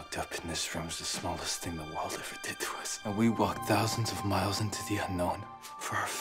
locked up in this room is the smallest thing the world ever did to us. And we walked thousands of miles into the unknown for our.